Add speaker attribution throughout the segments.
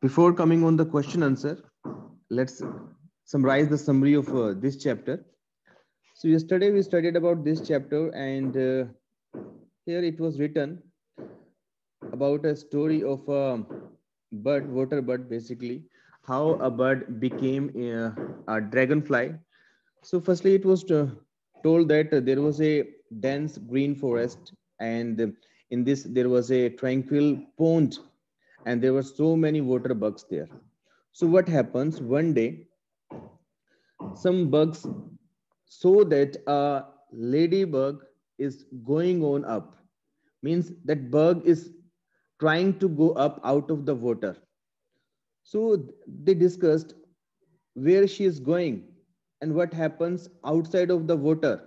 Speaker 1: before coming on the question answer, let's summarize the summary of uh, this chapter. So yesterday we studied about this chapter and uh, here it was written about a story of a bird, water bird basically, how a bird became a, a dragonfly. So firstly it was to, uh, told that there was a dense green forest and in this there was a tranquil pond and there were so many water bugs there. So what happens one day, some bugs saw that a ladybug is going on up, means that bug is trying to go up out of the water. So they discussed where she is going and what happens outside of the water.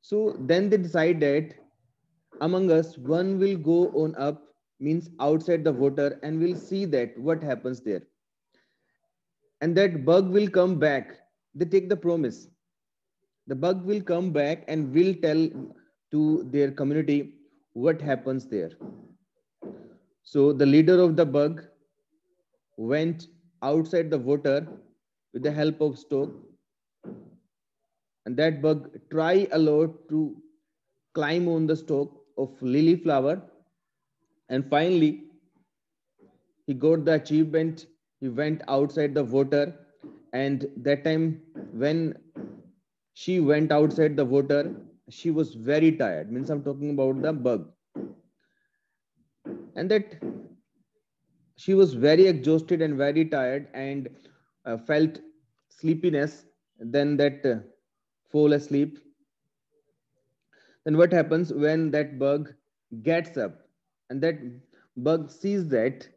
Speaker 1: So then they decided among us, one will go on up means outside the water and we'll see that what happens there. And that bug will come back. They take the promise. The bug will come back and will tell to their community what happens there. So the leader of the bug went outside the water with the help of stalk and that bug try a lot to climb on the stalk of lily flower and finally, he got the achievement. He went outside the water. And that time, when she went outside the water, she was very tired. Means I'm talking about the bug. And that she was very exhausted and very tired and uh, felt sleepiness. Then that uh, fall asleep. Then what happens when that bug gets up? And that bug sees that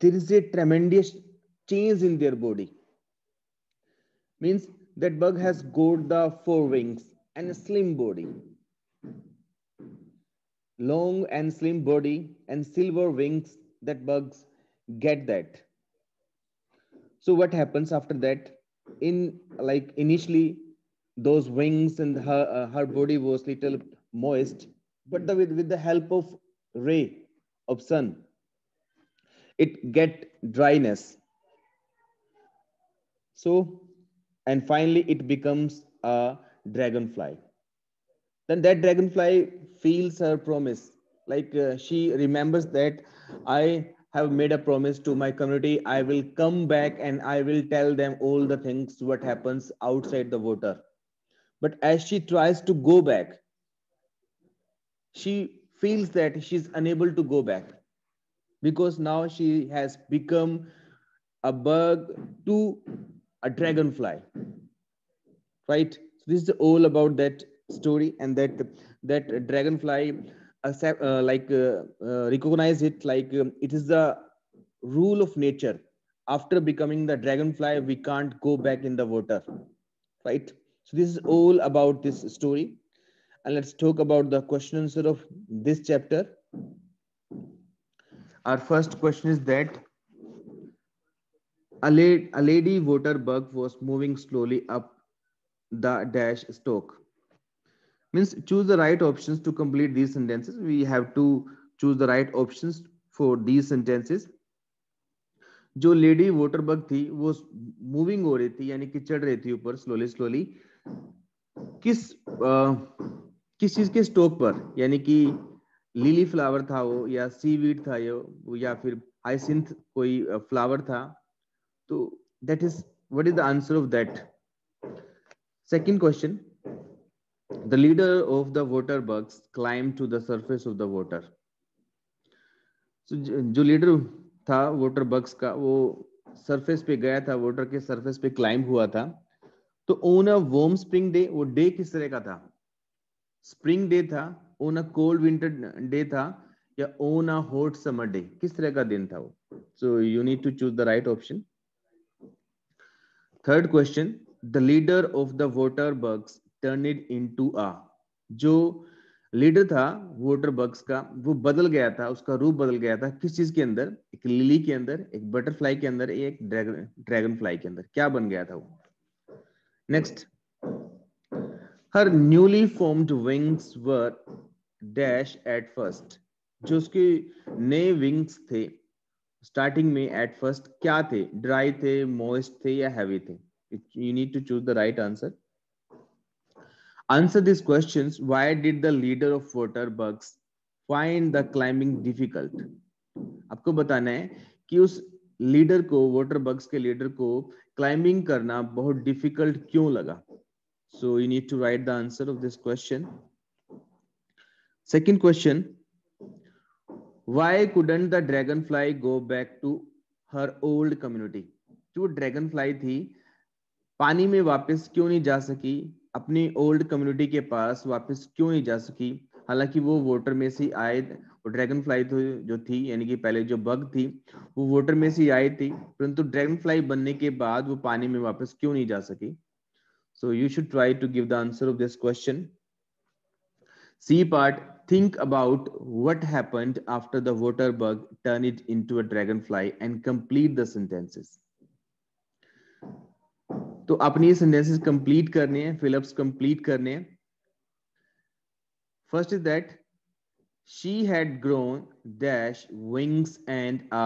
Speaker 1: there is a tremendous change in their body. Means that bug has got the four wings and a slim body. Long and slim body and silver wings that bugs get that. So what happens after that? In like initially those wings and her uh, her body was little moist but the, with, with the help of ray of sun. It get dryness. So and finally it becomes a dragonfly. Then that dragonfly feels her promise. Like uh, she remembers that i have made a promise to my community. I will come back and i will tell them all the things what happens outside the water. But as she tries to go back she feels that she's unable to go back because now she has become a bug to a dragonfly right? So this is all about that story and that that dragonfly accept, uh, like uh, uh, recognize it like um, it is the rule of nature. After becoming the dragonfly we can't go back in the water right? So this is all about this story and let's talk about the question answer of this chapter our first question is that a, la a lady water bug was moving slowly up the dash stalk means choose the right options to complete these sentences we have to choose the right options for these sentences जो lady water bug थी वो moving हो रही थी यानी कि चढ़ रही थी ऊपर स्लोली स्लोली किस आ, किस चीज़ के स्टोक पर? यानी कि लिली फ्लावर था वो, या सीवीड था ये, या फिर हाइसिंथ कोई फ्लावर था। तो that is what is the answer of that second question the leader of the water bugs climb to the surface of the water जो लीडर था वाटर बग्स का, वो सरफेस पे गया था वाटर के सरफेस पे क्लाइम हुआ था। तो on a warm spring day वो डे किस तरह का था? स्प्रिंग डे था on a cold winter day था, या on a hot summer day किस तरह का दिन था वो? So you need to choose the right option third question the leader of the water bugs turn it into a जो लीडर था वोटर बग्स का, वो बदल गया था, उसका रूप बदल गया था किस चीज़ के अंदर? एक लिली के अंदर, एक बटरफ्लाई के अंदर, एक ड्रैगन ड्रैगन फ्लाई के अंदर। क्या बन गया था वो? Next her newly formed wings were dash at first. जो उसके नए विंग्स थे स्टार्टिंग में एट फ़र्स्ट क्या थे? ड्राई थे मॉइस्ट थे या हैवी थे? You need to choose the right answer answer this questions why did the leader of water bugs find the climbing difficult आपको बताना है कि उस लीडर को वाटर बग्स के लीडर को क्लाइंबिंग करना बहुत डिफ़िकल्ट क्यों लगा? So you need to write the answer of this question second question why couldn't the dragonfly go back to her old community? जो dragonfly थी, पानी में वापस क्यों नहीं जा सकी? अपनी ओल्ड कम्युनिटी के पास वापस क्यों नहीं जा सकी? हालाँकि वो वोटर में से आए, वो ड्रैगन फ्लाई जो थी, यानी कि पहले जो बग थी, वो वोटर में से आई थी, परंतु ड्रैगन फ्लाई बनने के बाद वो पानी में वापस क्यों नहीं जा सकी? सो you should try to give the answer of this question C part think about what happened after the water bug turned it into a dragonfly and complete the sentences. तो अपनी sentences complete करने हैं fill-ups complete करने हैं first is that she had grown dash wings and a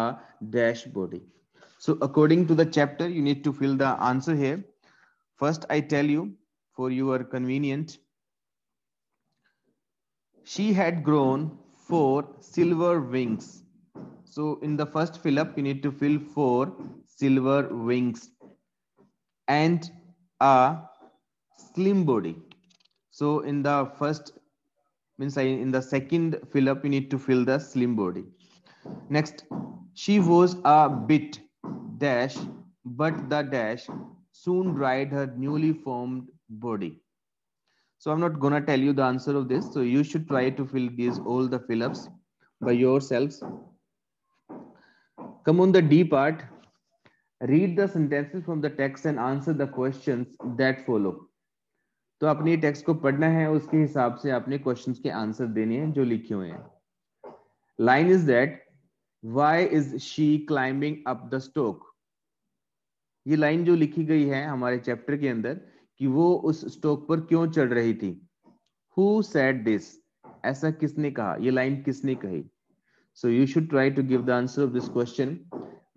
Speaker 1: dash body so according to the chapter you need to fill the answer here first i tell you for your convenience. she had grown four silver wings. So in the first fill up, you need to fill four silver wings and a slim body. So in the first means in the second fill up, you need to fill the slim body. Next, she was a bit dash, but the dash soon dried her newly formed body. So I'm not gonna tell you the answer of this. So you should try to fill these all the fill-ups by yourselves. Come on the D part. Read the sentences from the text and answer the questions that follow. तो अपनी text को पढ़ना है उसके हिसाब से अपने questions के आंसर देने हैं जो लिखे हुए हैं line is that why is she climbing up the stalk ये लाइन जो लिखी गई है हमारे चैप्टर के अंदर कि वो उस स्टॉक पर क्यों चढ़ रही थी? हु सेड दिस ऐसा किसने कहा? ये लाइन किसने कही? So you should try to give the answer of this question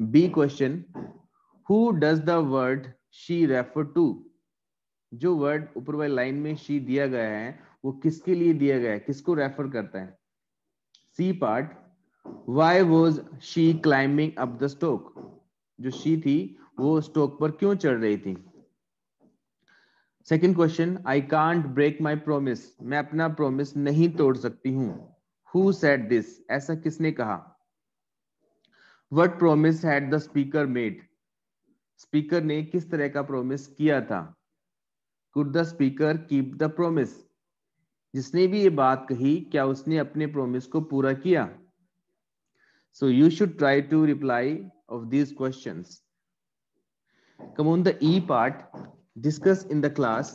Speaker 1: B question who does the word she refer to जो वर्ड ऊपर वाली लाइन में शी दिया गया है, वो किसके लिए दिया गया है? किसको रेफर करता है? C part why was she climbing up the stalk जो शी थी वो स्टोक पर क्यों चढ़ रही थी? Second question I can't break my promise मैं अपना प्रोमिस नहीं तोड़ सकती हूँ। हु सेट दिस ऐसा किसने कहा? What promise had the speaker made speaker ने किस तरह का प्रोमिस किया था? Could the speaker keep the promise जिसने भी ये बात कही, क्या उसने अपने प्रोमिस को पूरा किया? So you should try to reply of these question come on the E part discussed in the class,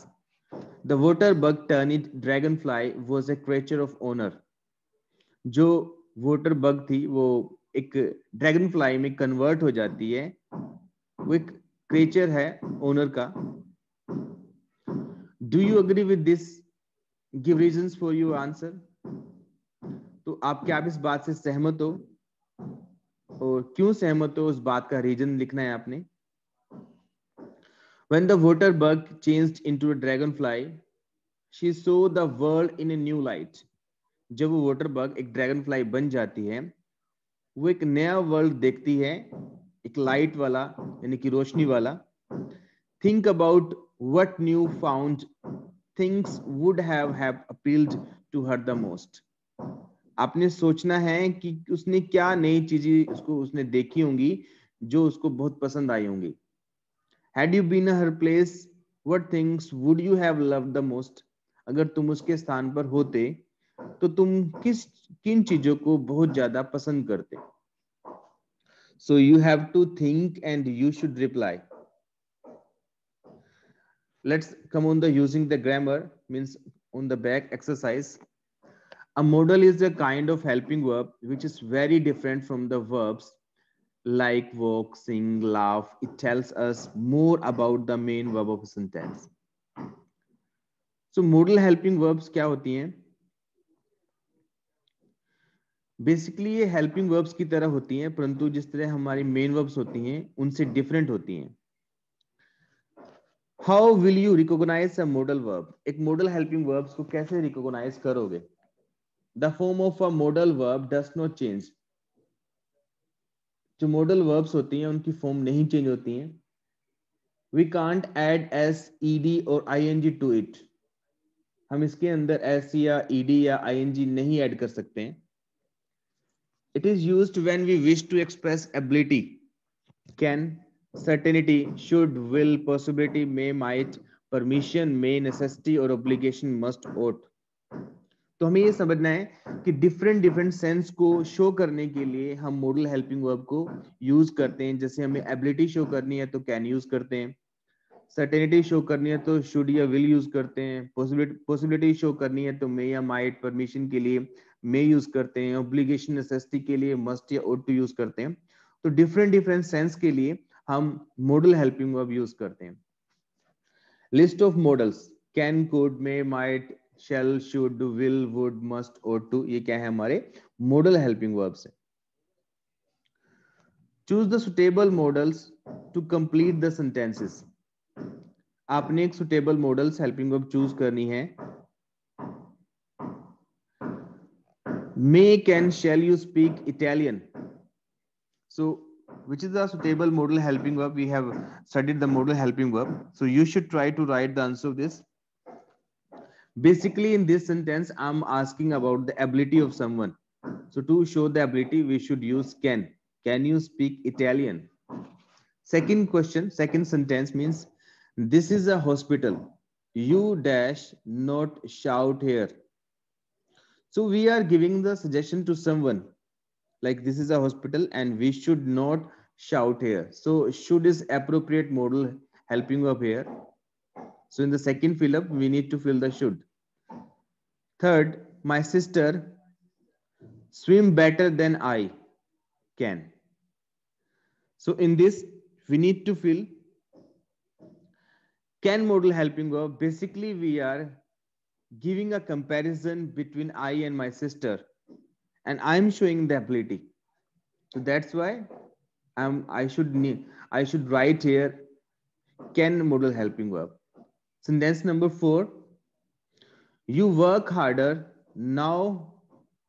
Speaker 1: the water bug turned dragonfly was a creature of. जो वोटर बग थी वो एक ड्रैगन फ्लाई में convert हो जाती है। वो एक क्रेचर है ओनर का। Do you agree with this give reasons for you answer तो आप क्या आप इस बात से सहमत हो? और क्यों सहमत हो? उस बात का रीजन लिखना है आपने। When the water bug changed into a dragonfly, she saw the world in a new light. जब वो वाटर बग एक ड्रैगन फ्लाई बन जाती है वो एक नया वर्ल्ड देखती है एक लाइट वाला यानी कि रोशनी वाला think about what newfound things would have have appealed to her the most आपने सोचना है कि उसने क्या नई चीज़ें उसको उसने देखी होंगी जो उसको बहुत पसंद आई होंगी had you been her place what things would you have loved the most अगर तुम उसके स्थान पर होते तो तुम किस किन चीज़ों को बहुत ज़्यादा पसंद करते so you have to think and you should reply let's come on the using the grammar means on the back exercise a modal is a kind of helping verb which is very different from the verbs like, walk, sing, laugh, it tells us more about the main verb of sentence. So modal helping verbs क्या होती हैं? Basically ये helping verbs की तरह होती हैं परंतु जिस तरह हमारी मेन वर्ब्स होती हैं उनसे डिफरेंट होती हैं. How will you recognise a modal verb एक मॉडल हेल्पिंग वर्ब्स को कैसे रिकॉग्नाइज करोगे? The form of a modal verb does not change जो मॉडल वर्ब्स होती हैं, उनकी फॉर्म नहीं चेंज होती हैं। We can't add S E D और I N G to it हम इसके अंदर एस या ई डी या आई एन जी नहीं ऐड कर सकते हैं। It is use when we wish to express ability can certainty should will possibility may might permission may necessity और ऑब्लिगेशन मस्ट ओट तो हमें ये समझना है कि डिफरेंट डिफरेंट सेंस को शो करने के लिए हम मॉडल हेल्पिंग वर्ब को यूज़ करते हैं। जैसे हमें एबिलिटी शो करनी है तो कैन यूज़ करते हैं। सर्टेनिटी शो करनी है तो शुड या विल यूज़ करते हैं। पॉसिबिलिटी शो करनी है तो मे या माइट परमिशन के लिए मे यूज़ करते हैं। ऑब्लिगेशन नेसेसिटी के लिए मस्ट या ओट टू यूज़ करते हैं। तो डिफरेंट डिफरेंट सेंस के लिए हम मॉडल हेल्पिंग वर्ब यूज़ करते हैं। List of modals can could may might shall should will would must ought to ये क्या है हमारे मॉडल हेल्पिंग वर्ब्स है choose the suitable modals to complete the sentences आपने एक suitable modals helping verb choose करनी है may can shall you speak italian so which is the suitable modal helping verb we have studied the modal helping verb so you should try to write the answer of this basically in this sentence i'm asking about the ability of someone so to show the ability we should use can can you speak italian second question second sentence means this is a hospital you dash not shout here so we are giving the suggestion to someone like this is a hospital and we should not shout here. So should is appropriate modal helping up here. So in the second fill up, we need to fill the should. Third, my sister swim better than I can. So in this, we need to fill can modal helping verb. Basically, we are giving a comparison between I and my sister, and I'm showing the ability. So that's why I'm I should need I should write here can modal helping verb. So, sentence number four. You work harder now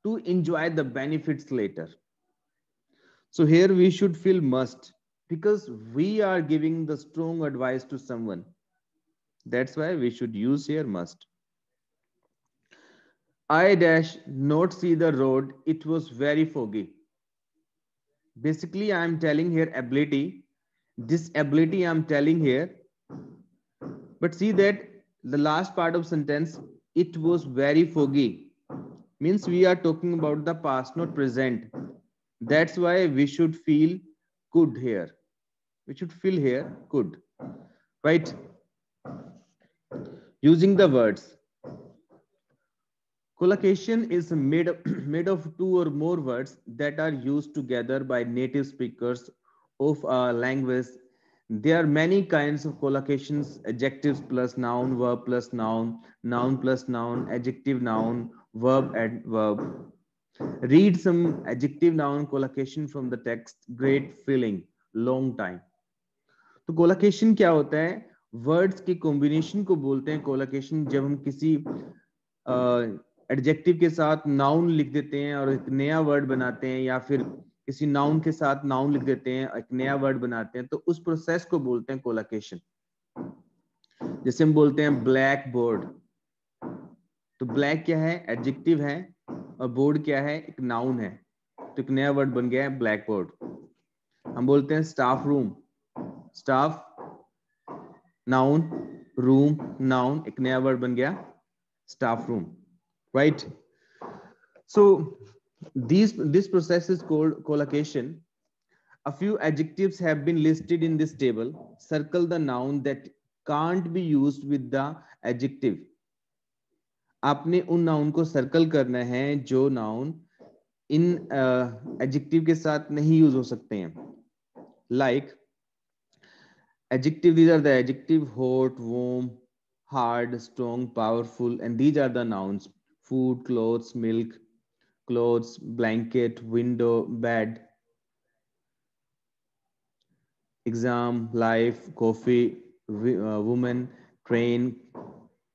Speaker 1: to enjoy the benefits later. So here we should feel must because we are giving the strong advice to someone. That's why we should use here must. I dash not see the road. It was very foggy. Basically, I'm telling here ability. This ability I'm telling here. But see that the last part of sentence, it was very foggy. Means we are talking about the past, not present. That's why we should feel good here. We should feel here good. Right? Using the words Collocation is made, made of two or more words that are used together by native speakers of a language. There are many kinds of collocations, adjectives plus noun, verb plus noun, noun plus noun, adjective noun, verb and verb. Read some adjective noun collocation from the text. Great feeling, long time. तो कोलाकेशन क्या होता है words के combination को बोलते हैं कोलाकेशन जब हम किसी एडजेक्टिव के साथ नाउन लिख देते हैं और एक नया वर्ड बनाते हैं या फिर किसी नाउन के साथ नाउन लिख देते हैं, एक नया वर्ड बनाते हैं तो उस प्रोसेस को बोलते हैं कोलाकेशन जैसे हम बोलते हैं ब्लैक बोर्ड तो ब्लैक क्या है? एडजेक्टिव है और बोर्ड क्या है? एक नाउन है. तो एक नया वर्ड बन गया है ब्लैक बोर्ड हम बोलते हैं staff room staff noun room noun एक नया वर्ड बन गया staff room right So these, this process is called collocation. A few adjectives have been listed in this table. Circle the noun that can't be used with the adjective. उन noun को circle करना है जो noun in adjective uh, के साथ नहीं use हो सकते हैं like adjective these are the adjective hot warm hard strong powerful and these are the nouns food, clothes, milk. Clothes, blanket, window, bed, exam, life, coffee, uh, woman, train,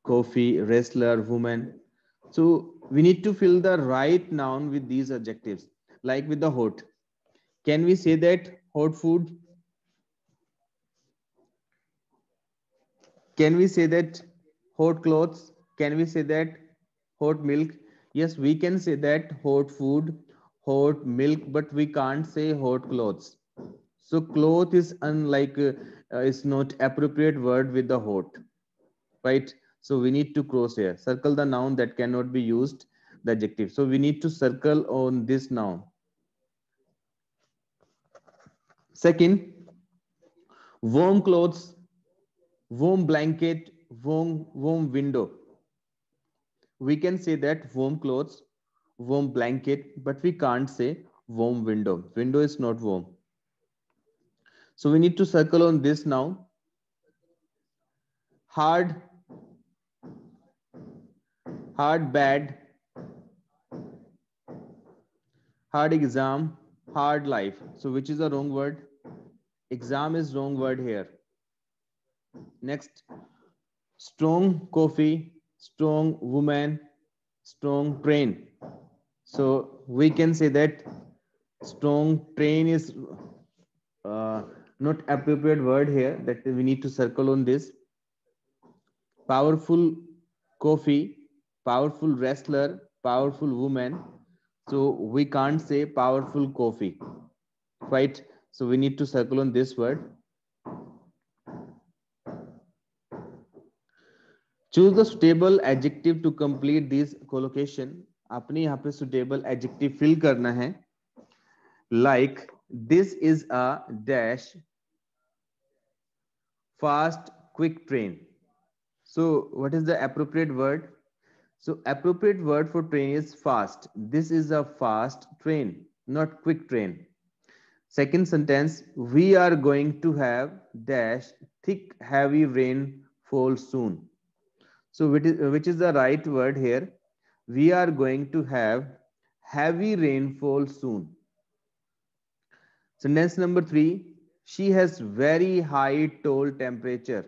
Speaker 1: coffee, wrestler, woman. So we need to fill the right noun with these adjectives, like with the hot. Can we say that hot food? Can we say that hot clothes? Can we say that hot milk? Yes, we can say that hot food, hot milk, but we can't say hot clothes. So cloth is unlike, uh, is not appropriate word with the hot, right? So we need to cross here. Circle the noun that cannot be used, the adjective. So we need to circle on this noun. Second, warm clothes, warm blanket, warm, warm window. We can say that warm clothes, warm blanket, but we can't say warm window. Window is not warm. So we need to circle on this now. Hard, hard, bad, hard exam, hard life. So which is the wrong word? Exam is wrong word here. Next, strong coffee, strong woman, strong train. So we can say that strong train is uh, not appropriate word here that we need to circle on this. Powerful coffee, powerful wrestler, powerful woman. So we can't say powerful coffee, right? So we need to circle on this word. Choose the suitable adjective to complete this collocation. अपने यहाँ पे suitable adjective fill करना है. Like this is a dash fast quick train. So what is the appropriate word? So appropriate word for train is fast. This is a fast train, not quick train. Second sentence, we are going to have dash thick heavy rain fall soon. So which is, which is the right word here? We are going to have heavy rainfall soon. Sentence number three, she has very high toll temperature.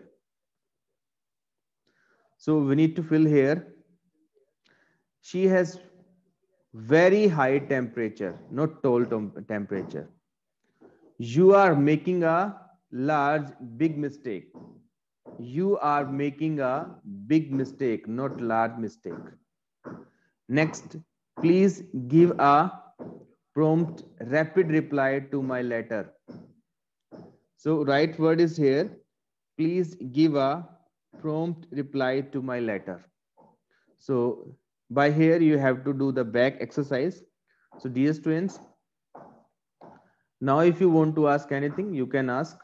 Speaker 1: So we need to fill here. She has very high temperature, not toll temperature. You are making a large, big mistake you are making a big mistake, not large mistake. Next, please give a prompt rapid reply to my letter. So right word is here. Please give a prompt reply to my letter. So by here you have to do the back exercise. So dear students, now if you want to ask anything, you can ask.